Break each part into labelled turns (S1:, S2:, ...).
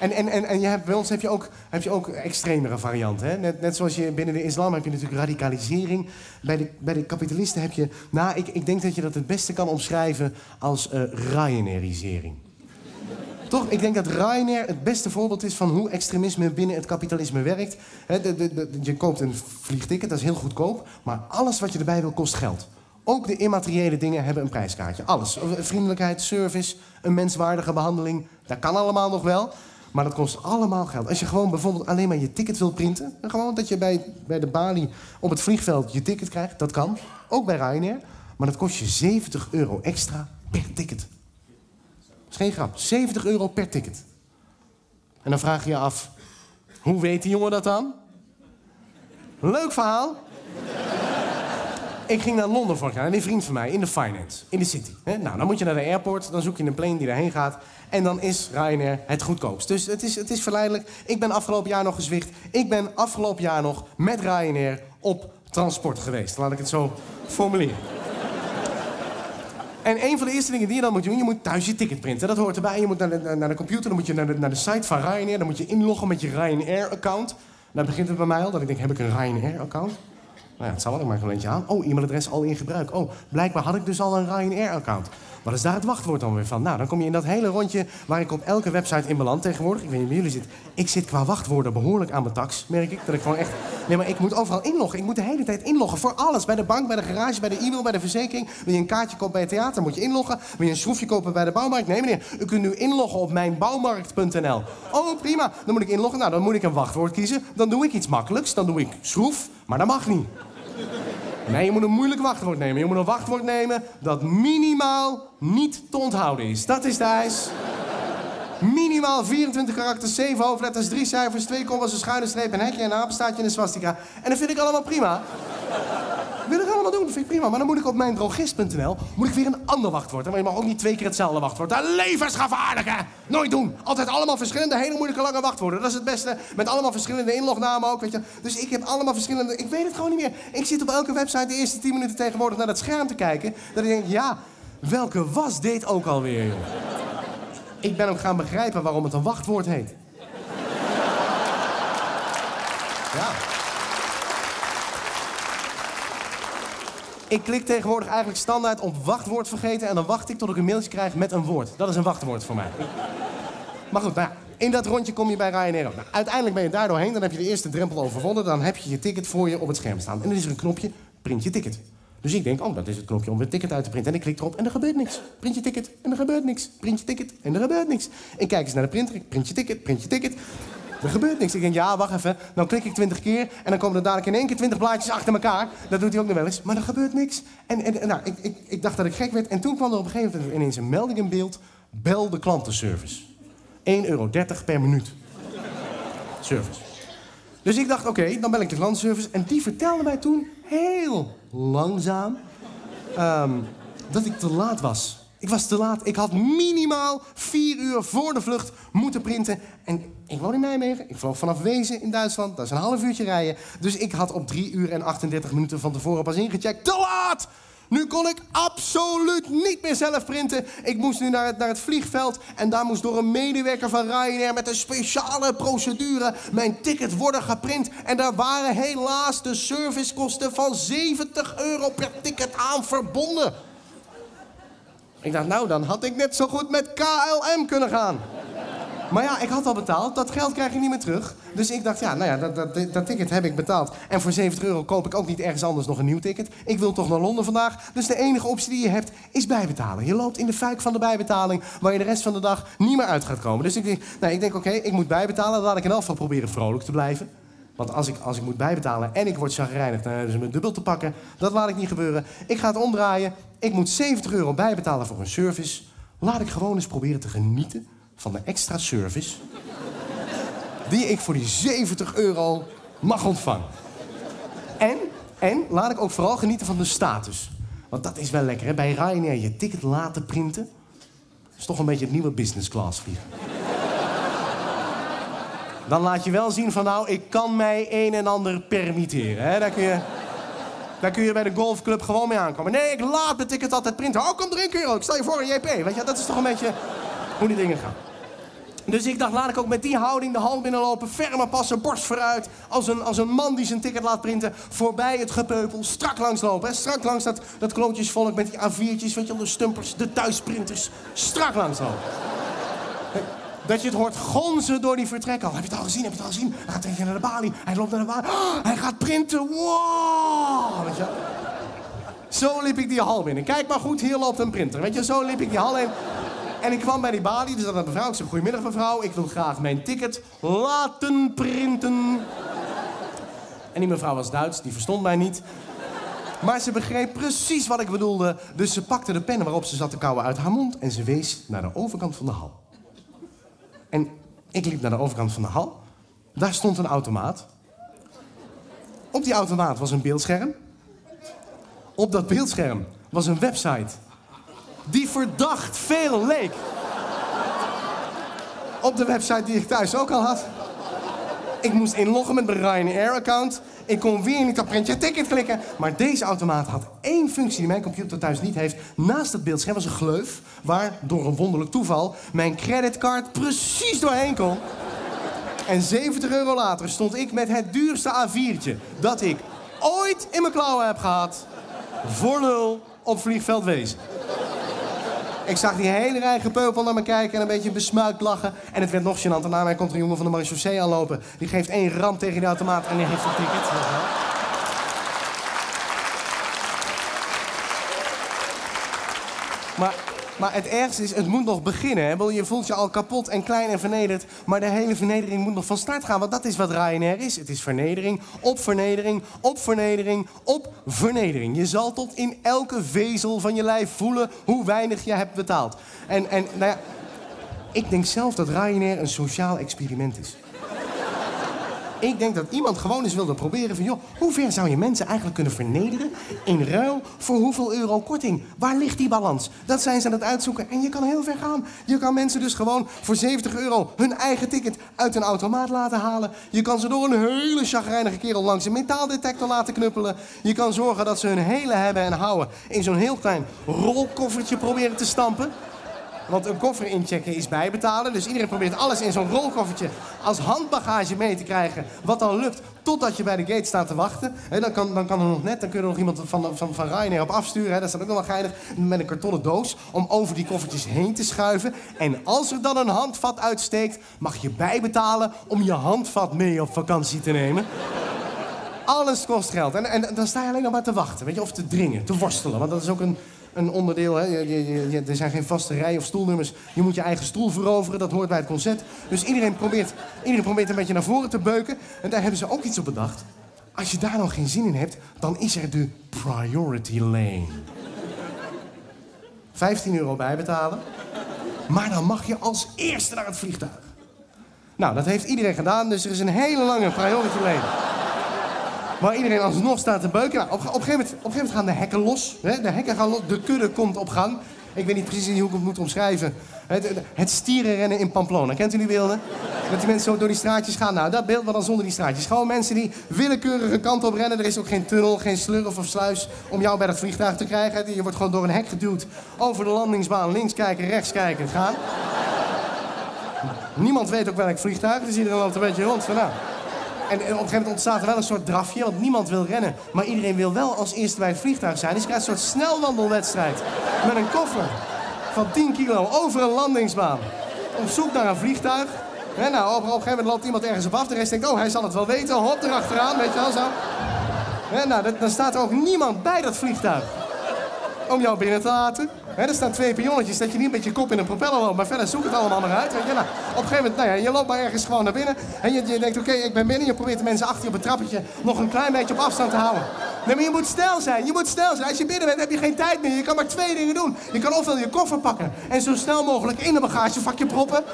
S1: En, en, en, en je hebt, bij ons heb je ook, heb je ook extremere varianten. Hè? Net, net zoals je binnen de islam heb je natuurlijk radicalisering. Bij de, bij kapitalisten heb je... Nou, ik, ik denk dat je dat het beste kan omschrijven als uh, Ryanairisering. Toch? Ik denk dat Ryanair het beste voorbeeld is van hoe extremisme binnen het kapitalisme werkt. je koopt een vliegticket, dat is heel goedkoop. Maar alles wat je erbij wil kost geld. Ook de immateriële dingen hebben een prijskaartje. Alles. Vriendelijkheid, service, een menswaardige behandeling. Dat kan allemaal nog wel. Maar dat kost allemaal geld. Als je gewoon bijvoorbeeld alleen maar je ticket wil printen... gewoon dat je bij, bij de balie op het vliegveld je ticket krijgt, dat kan. Ook bij Ryanair. Maar dat kost je 70 euro extra per ticket. Dat is geen grap. 70 euro per ticket. En dan vraag je je af... Hoe weet die jongen dat dan? Leuk verhaal. Ik ging naar Londen vorig jaar en een vriend van mij in de finance, in de city. Nou, dan moet je naar de airport, dan zoek je een plane die daarheen gaat. En dan is Ryanair het goedkoopst. Dus het is, het is verleidelijk. Ik ben afgelopen jaar nog gezwicht. Ik ben afgelopen jaar nog met Ryanair op transport geweest. Laat ik het zo formuleren. En een van de eerste dingen die je dan moet doen, je moet thuis je ticket printen. Dat hoort erbij. Je moet naar de, naar de computer, dan moet je naar de, naar de site van Ryanair. Dan moet je inloggen met je Ryanair-account. Dan begint het bij mij al, dat ik denk, heb ik een Ryanair-account? Nou ja, het zal wel, maar een eentje aan. Oh, e-mailadres al in gebruik. Oh, blijkbaar had ik dus al een Ryanair-account. Wat is daar het wachtwoord dan weer van? Nou, dan kom je in dat hele rondje waar ik op elke website in beland tegenwoordig. Ik weet niet wie jullie zitten. Ik zit qua wachtwoorden behoorlijk aan mijn tax, merk ik. Dat ik gewoon echt... Nee, maar ik moet overal inloggen. Ik moet de hele tijd inloggen voor alles. Bij de bank, bij de garage, bij de e-mail, bij de verzekering. Wil je een kaartje kopen bij het theater, moet je inloggen. Wil je een schroefje kopen bij de bouwmarkt? Nee, meneer. U kunt nu inloggen op mijnbouwmarkt.nl. Oh, prima. Dan moet ik inloggen. Nou, dan moet ik een wachtwoord kiezen. Dan doe ik iets makkelijks. Dan doe ik schroef, maar dat mag niet. Nee, je moet een moeilijk wachtwoord nemen. Je moet een wachtwoord nemen dat minimaal niet te onthouden is. Dat is de eis. Minimaal 24 karakters, 7 hoofdletters, 3 cijfers, 2 kommas, een schuine streep, een hekje, een apenstaartje en een swastika. En dat vind ik allemaal prima. Wil ik allemaal doen, dat vind ik prima. Maar dan moet ik op mijndrogist.nl moet ik weer een ander wachtwoord. Maar je mag ook niet twee keer hetzelfde wachtwoord. Dat levensgevaarlijke! Nooit doen. Altijd allemaal verschillende, hele moeilijke lange wachtwoorden. Dat is het beste. Met allemaal verschillende inlognamen ook, weet je. Dus ik heb allemaal verschillende... Ik weet het gewoon niet meer. Ik zit op elke website de eerste 10 minuten tegenwoordig naar dat scherm te kijken. Dat ik denk, ja, welke was dit ook alweer, joh? Ik ben ook gaan begrijpen waarom het een wachtwoord heet. Ja. Ik klik tegenwoordig eigenlijk standaard op wachtwoord vergeten... en dan wacht ik tot ik een mailtje krijg met een woord. Dat is een wachtwoord voor mij. Maar goed, nou in dat rondje kom je bij Ryanair Nou, uiteindelijk ben je daar doorheen, dan heb je de eerste drempel overwonnen... dan heb je je ticket voor je op het scherm staan. En dan is er een knopje, print je ticket. Dus ik denk, oh, dat is het knopje om een ticket uit te printen. En ik klik erop en er gebeurt niks. Print je ticket en er gebeurt niks. Print je ticket en er gebeurt niks. Ik kijk eens naar de printer, print je ticket, print je ticket. Er gebeurt niks. Ik denk, ja, wacht even. Dan klik ik twintig keer en dan komen er dadelijk in één keer twintig blaadjes achter elkaar. Dat doet hij ook nog wel eens. Maar er gebeurt niks. En, en nou, ik, ik, ik dacht dat ik gek werd. En toen kwam er op een gegeven moment ineens een melding in beeld. Bel de klantenservice. 1,30 euro per minuut. Service. Dus ik dacht, oké, dan bel ik de klantenservice. En die vertelde mij toen heel langzaam ehm, dat ik te laat was. Ik was te laat. Ik had minimaal vier uur voor de vlucht moeten printen. En ik woon in Nijmegen. Ik vloog vanaf Wezen in Duitsland. Dat is een half uurtje rijden. Dus ik had op 3 uur en 38 minuten van tevoren pas ingecheckt. Te laat! Nu kon ik absoluut niet meer zelf printen. Ik moest nu naar het, naar het vliegveld en daar moest door een medewerker van Ryanair met een speciale procedure mijn ticket worden geprint. En daar waren helaas de servicekosten van 70 euro per ticket aan verbonden. Ik dacht, nou, dan had ik net zo goed met KLM kunnen gaan. Maar ja, ik had al betaald. Dat geld krijg ik niet meer terug. Dus ik dacht, ja, nou ja, dat, dat, dat, ticket heb ik betaald. En voor 70 euro koop ik ook niet ergens anders nog een nieuw ticket. Ik wil toch naar Londen vandaag. Dus de enige optie die je hebt, is bijbetalen. Je loopt in de fuik van de bijbetaling... waar je de rest van de dag niet meer uit gaat komen. Dus ik denk, nou, ik denk oké, ik moet bijbetalen. Laat ik in elk geval proberen vrolijk te blijven. Want als ik, als ik moet bijbetalen en ik word chagrijnig... dan hebben ze me dubbel te pakken. Dat laat ik niet gebeuren. Ik ga het omdraaien. Ik moet 70 euro bijbetalen voor een service. Laat ik gewoon eens proberen te genieten van de extra service... die ik voor die 70 euro mag ontvangen. En, en laat ik ook vooral genieten van de status. Want dat is wel lekker, hè? Bij Ryanair je ticket laten printen... is toch een beetje het nieuwe business class vliegen. Dan laat je wel zien van, nou, ik kan mij een en ander permitteren. Hè? Daar kun je... Daar kun je bij de golfclub gewoon mee aankomen. Nee, ik laat mijn ticket altijd printen. Oh, kom erin, Kuro. Ik stel je voor een JP. Weet je, dat is toch een beetje hoe die dingen gaan. Dus ik dacht, laat ik ook met die houding de hal binnenlopen, ferme passen, borst vooruit. Als een, als een man die zijn ticket laat printen, voorbij het gepeupel, strak langslopen. Hè? Strak langs dat, dat klootjesvolk met die A4'tjes, weet je de stumpers, de thuisprinters. Strak langslopen. Dat je het hoort gonzen door die vertrekken. Heb je het al gezien? Heb je het al gezien? Hij gaat tegen naar de balie. Hij loopt naar de balie. Oh, hij gaat printen. Wow! Weet je? Zo liep ik die hal binnen. Kijk maar goed, hier loopt een printer. Weet je, zo liep ik die hal in. En ik kwam bij die balie, dus dat een mevrouw. Ik zei, goedemiddag mevrouw, ik wil graag mijn ticket laten printen. En die mevrouw was Duits, die verstond mij niet. Maar ze begreep precies wat ik bedoelde. Dus ze pakte de pen waarop ze zat te kauwen uit haar mond... en ze wees naar de overkant van de hal. En ik liep naar de overkant van de hal. Daar stond een automaat. Op die automaat was een beeldscherm. Op dat beeldscherm was een website die verdacht veel leek. Op de website die ik thuis ook al had. Ik moest inloggen met mijn Ryanair-account. Ik kon weer niet op printje ticket klikken. Maar deze automaat had één functie die mijn computer thuis niet heeft. Naast het beeldscherm was een gleuf waar, door een wonderlijk toeval, mijn creditcard precies doorheen kon. En 70 euro later stond ik met het duurste A4'tje dat ik ooit in mijn klauwen heb gehad. Voor nul op vliegveld Wees. Ik zag die hele rij gepeupel naar me kijken en een beetje besmuikt lachen. En het werd nog gênanter. Na mij komt een jongen van de marechaussee aanlopen. Die geeft één ram tegen die automaat en die heeft een ticket. Maar, maar het ergste is, het moet nog beginnen. Hè? Je voelt je al kapot en klein en vernederd. Maar de hele vernedering moet nog van start gaan. Want dat is wat Ryanair is. Het is vernedering, op vernedering, op vernedering, op vernedering. Je zal tot in elke vezel van je lijf voelen hoe weinig je hebt betaald. En, en nou ja, ik denk zelf dat Ryanair een sociaal experiment is. Ik denk dat iemand gewoon eens wilde proberen van... joh, hoe ver zou je mensen eigenlijk kunnen vernederen... in ruil voor hoeveel euro korting? Waar ligt die balans? Dat zijn ze aan het uitzoeken en je kan heel ver gaan. Je kan mensen dus gewoon voor 70 euro... hun eigen ticket uit een automaat laten halen. Je kan ze door een hele chagrijnige kerel... langs een metaaldetector laten knuppelen. Je kan zorgen dat ze hun hele hebben en houden... in zo'n heel klein rolkoffertje proberen te stampen. Want een koffer inchecken is bijbetalen. Dus iedereen probeert alles in zo'n rolkoffertje als handbagage mee te krijgen. Wat dan lukt totdat je bij de gate staat te wachten. Dan, kan, dan kan er nog net, dan kun je er nog iemand van, van, van Ryanair op afsturen. He, dat staat ook nog wel geinig. Met een kartonnen doos om over die koffertjes heen te schuiven. En als er dan een handvat uitsteekt, mag je bijbetalen om je handvat mee op vakantie te nemen. Alles kost geld. En, en dan sta je alleen nog maar te wachten. Weet je, of te dringen, te worstelen. Want dat is ook een, een onderdeel. Hè? Je, je, er zijn geen vaste rij- of stoelnummers. Je moet je eigen stoel veroveren, dat hoort bij het concert. Dus iedereen probeert, iedereen probeert een beetje naar voren te beuken. En daar hebben ze ook iets op bedacht. Als je daar nog geen zin in hebt, dan is er de priority lane. 15 euro bijbetalen. Maar dan mag je als eerste naar het vliegtuig. Nou, dat heeft iedereen gedaan, dus er is een hele lange priority lane. Waar iedereen alsnog staat te beuken. Nou, op, op, een gegeven moment, gaan de hekken los. Hè? De hekken gaan los, de kudde komt op gang. Ik weet niet precies hoe ik het moet omschrijven. Het, het stierenrennen in Pamplona. Kent u die beelden? Dat die mensen zo door die straatjes gaan. Nou, dat beeld, maar dan zonder die straatjes. Gewoon mensen die willekeurige kant op rennen. Er is ook geen tunnel, geen slurf of sluis om jou bij dat vliegtuig te krijgen. Je wordt gewoon door een hek geduwd. Over de landingsbaan, links kijken, rechts kijken, gaan. Niemand weet ook welk vliegtuig, dus iedereen loopt een beetje rond. Van, nou, en, op een gegeven moment ontstaat er wel een soort drafje, want niemand wil rennen. Maar iedereen wil wel als eerste bij het vliegtuig zijn. Dus je krijgt een soort snelwandelwedstrijd. Met een koffer van 10 kilo over een landingsbaan. Op zoek naar een vliegtuig. nou, op, een gegeven moment loopt iemand ergens op af. De rest denkt, oh, hij zal het wel weten. Hop, erachteraan, weet je wel zo. nou, dan staat er ook niemand bij dat vliegtuig. Om jou binnen te laten. Er staan twee pionnetjes dat je niet met je kop in een propeller loopt. Maar verder zoek het allemaal maar uit. Weet je. Nou, op een gegeven moment, nou ja, je loopt maar ergens gewoon naar binnen. En je, je denkt, oké, ik ben binnen. Je probeert de mensen achter je op het trappetje nog een klein beetje op afstand te houden. Nee, maar je moet snel zijn. Je moet snel zijn. Als je binnen bent, heb je geen tijd meer. Je kan maar twee dingen doen. Je kan ofwel je koffer pakken en zo snel mogelijk in een bagagevakje proppen.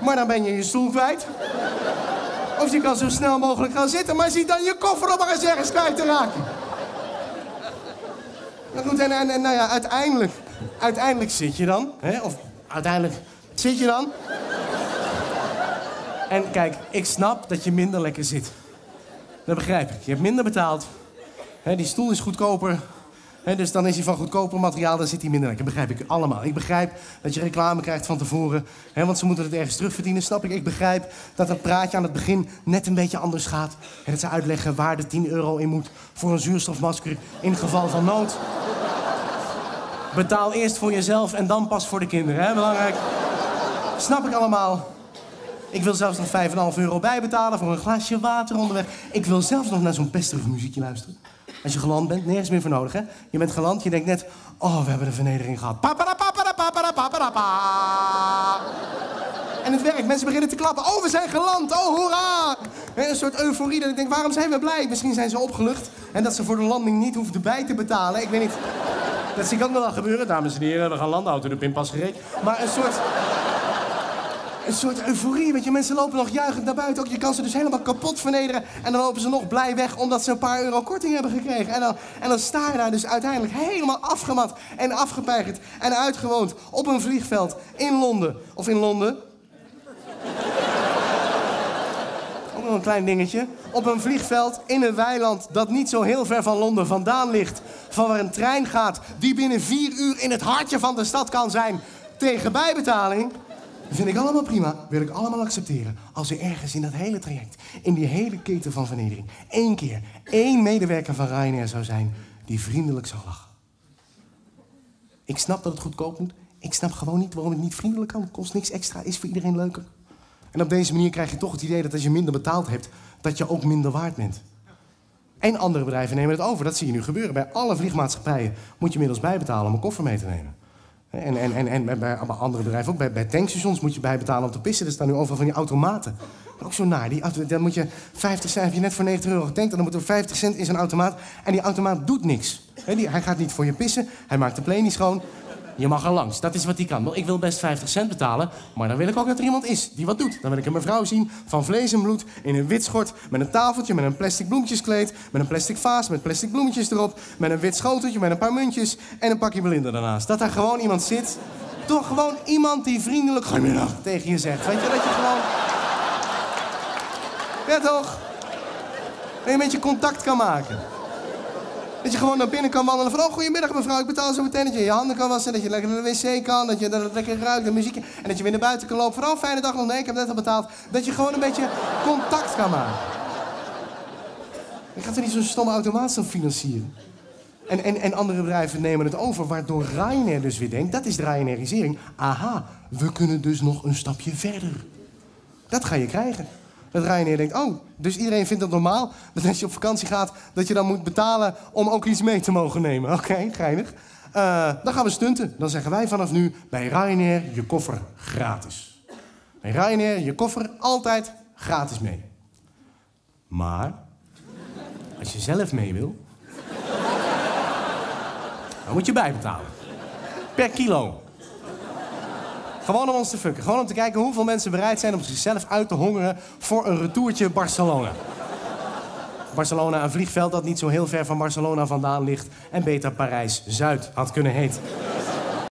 S1: Maar dan ben je je stoel kwijt. Of je kan zo snel mogelijk gaan zitten, maar zie dan je koffer op maar eens ergens kwijt te raken. En, en, nou ja, uiteindelijk uiteindelijk zit je dan, hè, of uiteindelijk zit je dan. En kijk, ik snap dat je minder lekker zit. Dat begrijp ik. Je hebt minder betaald. Die stoel is goedkoper. Dus dan is hij van goedkoper materiaal, dan zit hij minder lekker. Begrijp ik allemaal. Ik begrijp dat je reclame krijgt van tevoren, want ze moeten het ergens terugverdienen, snap ik. Ik begrijp dat het praatje aan het begin net een beetje anders gaat. En dat ze uitleggen waar de 10 euro in moet voor een zuurstofmasker in geval van nood. Betaal eerst voor jezelf en dan pas voor de kinderen, hè? Belangrijk. Snap ik allemaal. Ik wil zelfs nog 5,5 euro bijbetalen voor een glaasje water onderweg. Ik wil zelfs nog naar zo'n pesterig muziekje luisteren. Als je geland bent, nergens meer voor nodig, hè? Je bent geland, je denkt net... Oh, we hebben de vernedering gehad. En het werkt. Mensen beginnen te klappen. Oh, we zijn geland. Oh, hoera. Een soort euforie. Dat ik denk, waarom zijn we blij? Misschien zijn ze opgelucht. En dat ze voor de landing niet hoefden bij te betalen. Ik weet niet. Dat zie ik ook nog wel gebeuren. Dames en heren, we gaan landen. Auto de pinpas gereed. Maar een soort... Een soort euforie, weet je. Mensen lopen nog juichend naar buiten. Ook je kan ze dus helemaal kapot vernederen. En dan lopen ze nog blij weg omdat ze een paar euro korting hebben gekregen. En dan, en dan sta je daar dus uiteindelijk helemaal afgemat en afgepeigerd en uitgewoond op een vliegveld in Londen. Of in Londen. Ook een klein dingetje. Op een vliegveld in een weiland dat niet zo heel ver van Londen vandaan ligt. Van waar een trein gaat die binnen vier uur in het hartje van de stad kan zijn. Tegen bijbetaling. Dat vind ik allemaal prima. Wil ik allemaal accepteren. Als er ergens in dat hele traject, in die hele keten van vernedering, één keer één medewerker van Ryanair zou zijn die vriendelijk zou lachen. Ik snap dat het goedkoop moet. Ik snap gewoon niet waarom het niet vriendelijk kan. Kost niks extra, is voor iedereen leuker. En op deze manier krijg je toch het idee dat als je minder betaald hebt, dat je ook minder waard bent. En andere bedrijven nemen het over. Dat zie je nu gebeuren. Bij alle vliegmaatschappijen moet je inmiddels bijbetalen om een koffer mee te nemen. En, en, en, en bij- andere bedrijven ook. Bij, bij tankstations moet je bijbetalen om te pissen. Er staan nu overal van die automaten. Ook zo naar. Die dan moet je 50 cent, heb je net voor 90 euro getankt... en dan moet er 50 cent in zo'n automaat. En die automaat doet niks. Die, hij gaat niet voor je pissen. Hij maakt de play niet schoon. Je mag er langs. Dat is wat hij kan. Wel, Ik wil best 50 cent betalen, maar dan wil ik ook dat er iemand is die wat doet. Dan wil ik een mevrouw zien van vlees en bloed in een wit schort... met een tafeltje, met een plastic bloemetjeskleed... met een plastic vaas, met plastic bloemetjes erop... met een wit schoteltje, met een paar muntjes... en een pakje Belinda daarnaast. Dat daar gewoon iemand zit... Toch gewoon iemand die vriendelijk tegen je zegt. Weet je, dat je gewoon... Ja, toch? Dat je een beetje contact kan maken. Dat je gewoon naar binnen kan wandelen van... Goedemiddag mevrouw, ik betaal zo meteen. Dat je je handen kan wassen, dat je lekker naar de wc kan... dat je dat lekker ruikt, de muziekje... en dat je weer naar buiten kan lopen. Oh, fijne dag nog, nee, ik heb net al betaald. Dat je gewoon een beetje contact kan maken. Je gaat er niet zo'n stomme automaat zo financieren. En, en, en andere bedrijven nemen het over, waardoor Ryanair dus weer denkt... dat is de Ryanairisering. Aha, we kunnen dus nog een stapje verder. Dat ga je krijgen. Dat Ryanair denkt, oh, dus iedereen vindt het normaal... dat als je op vakantie gaat, dat je dan moet betalen... om ook iets mee te mogen nemen. Oké, geinig. Eh, dan gaan we stunten. Dan zeggen wij vanaf nu bij Ryanair je koffer gratis. Bij Ryanair je koffer altijd gratis mee. Maar, als je zelf mee wil... dan moet je bijbetalen. Per kilo. Gewoon om ons te fucken. Gewoon om te kijken hoeveel mensen bereid zijn om zichzelf uit te hongeren voor een retourtje Barcelona. Barcelona, een vliegveld dat niet zo heel ver van Barcelona vandaan ligt en beter Parijs-Zuid had kunnen heten.